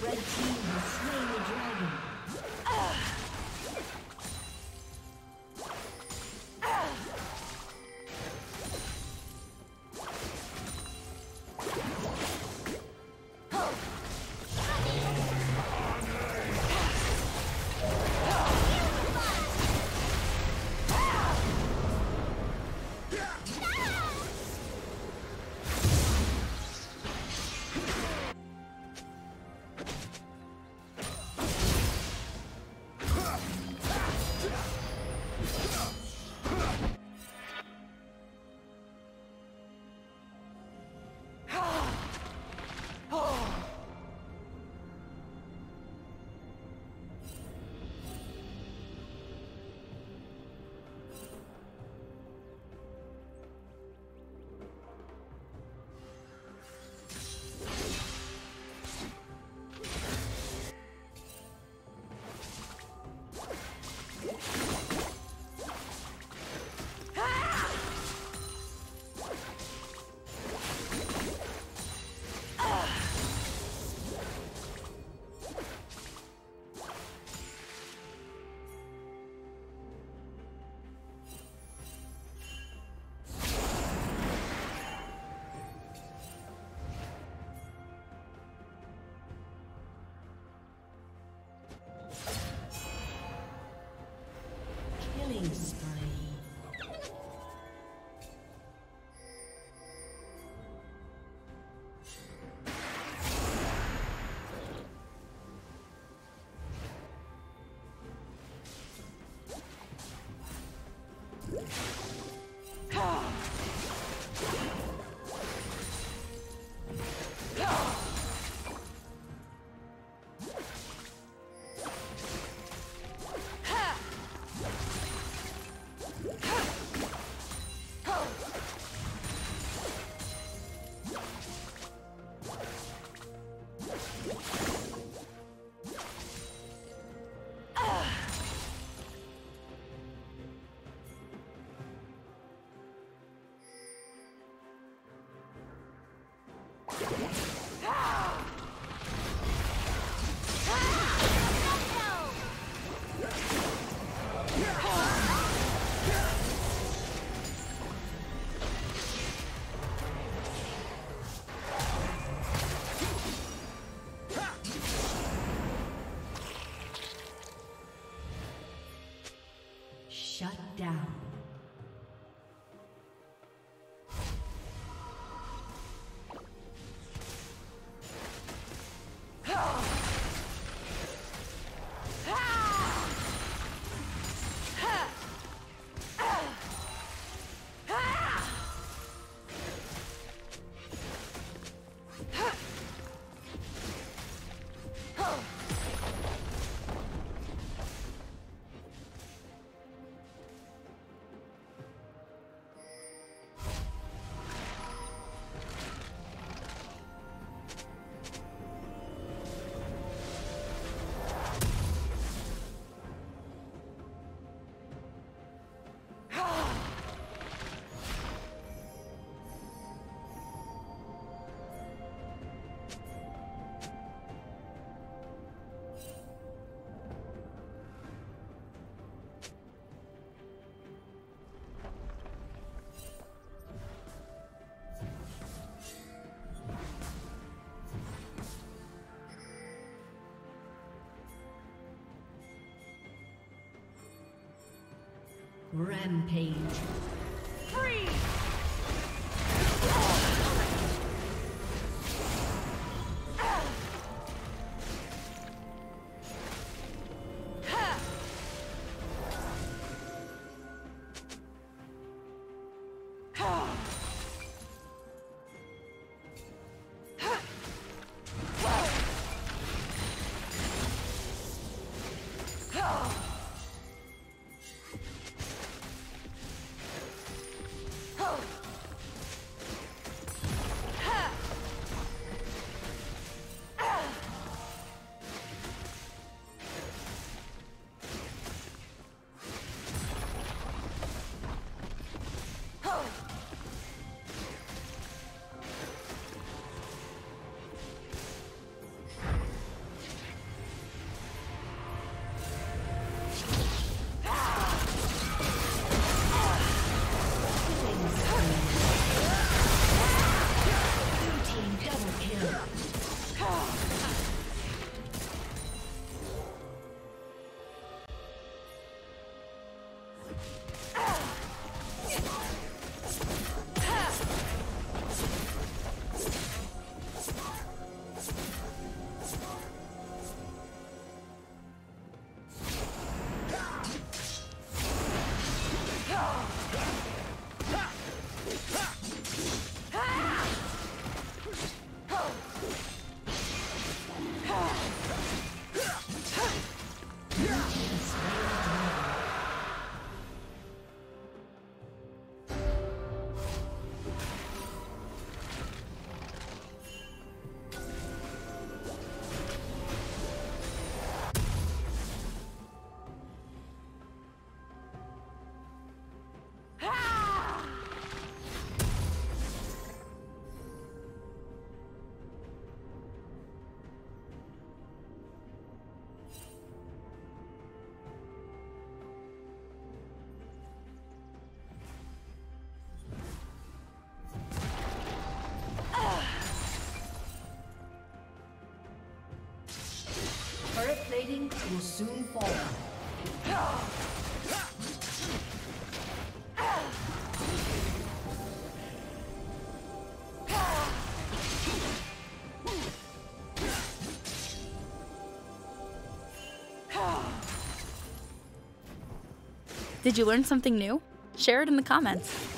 Red team Rampage. Will soon fall. Did you learn something new? Share it in the comments.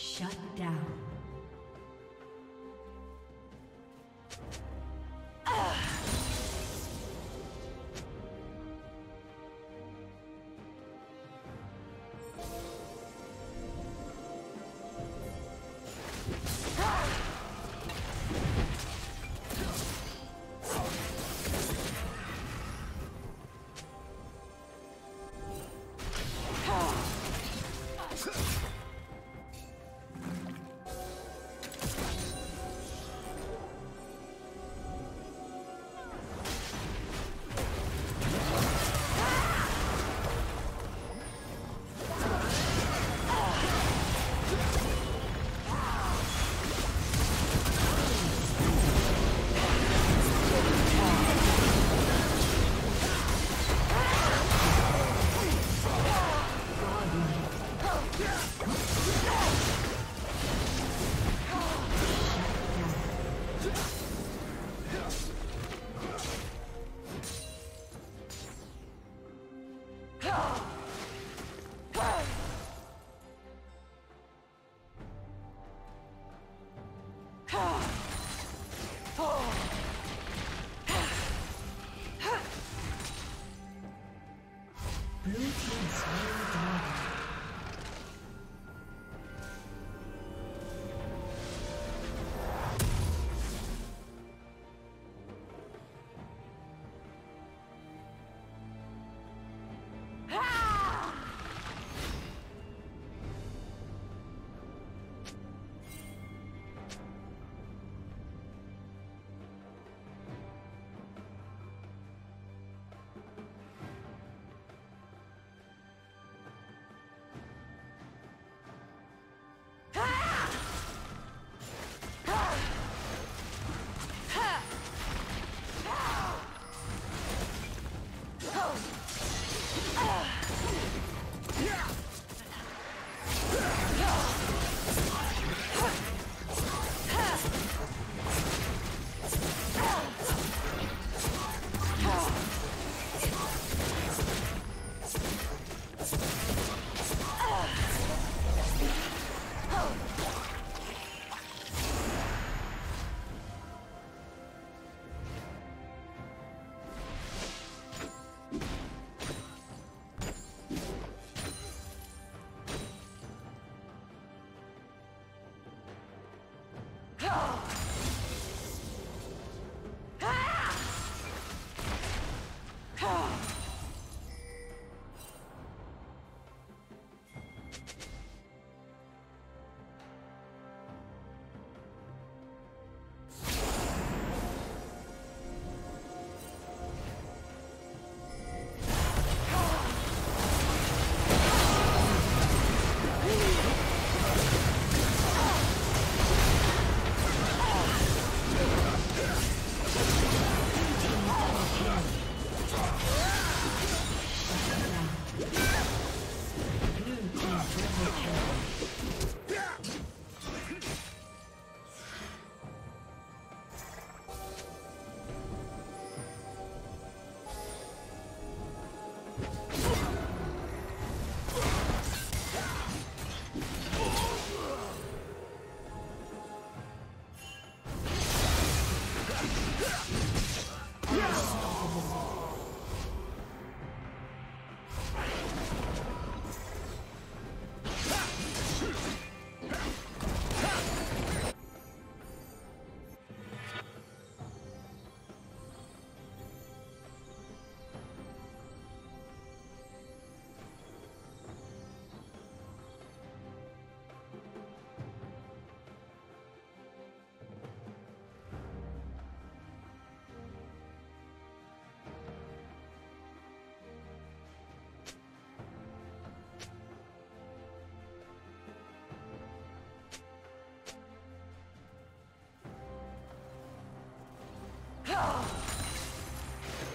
Shut down.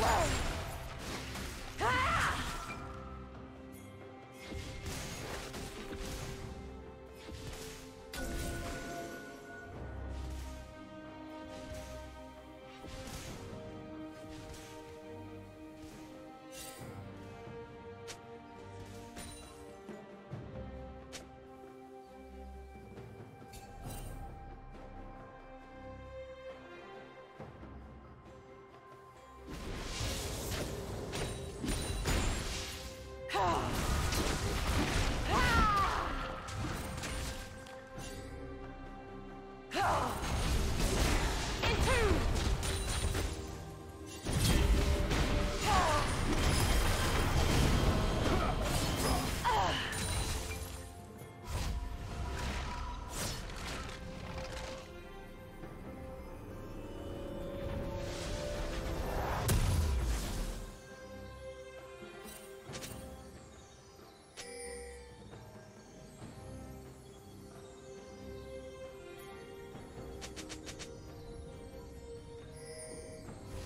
Whoa!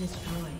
Destroyed.